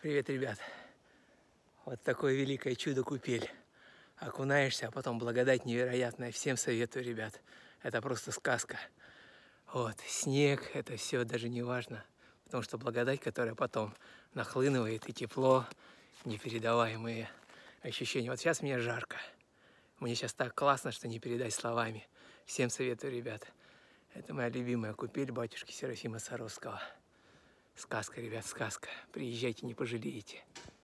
Привет, ребят. Вот такое великое чудо купель. Окунаешься, а потом благодать невероятная. Всем советую, ребят. Это просто сказка. Вот, снег, это все даже не важно. Потому что благодать, которая потом нахлынывает, и тепло, непередаваемые ощущения. Вот сейчас мне жарко. Мне сейчас так классно, что не передать словами. Всем советую, ребят. Это моя любимая купель батюшки Серафима Саровского. Сказка, ребят, сказка. Приезжайте, не пожалеете.